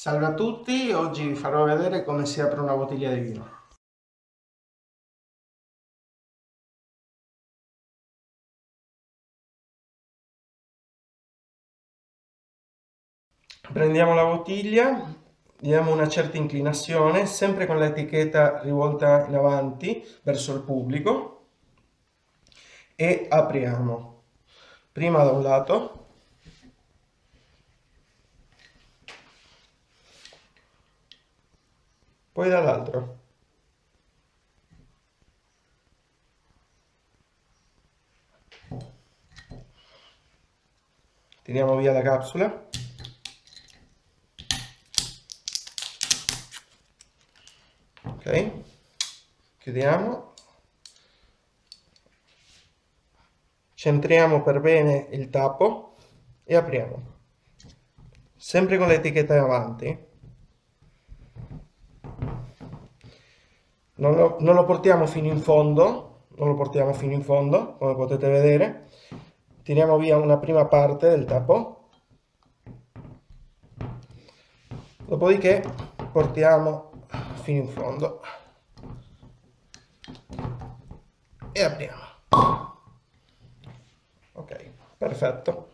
Salve a tutti, oggi vi farò vedere come si apre una bottiglia di vino. Prendiamo la bottiglia, diamo una certa inclinazione, sempre con l'etichetta rivolta in avanti verso il pubblico e apriamo. Prima da un lato poi dall'altro. Tiriamo via la capsula. Ok, chiudiamo. Centriamo per bene il tappo e apriamo. Sempre con l'etichetta avanti. Non lo, non lo portiamo fino in fondo, non lo portiamo fino in fondo, come potete vedere. Tiriamo via una prima parte del tappo. Dopodiché portiamo fino in fondo. E apriamo. Ok, perfetto.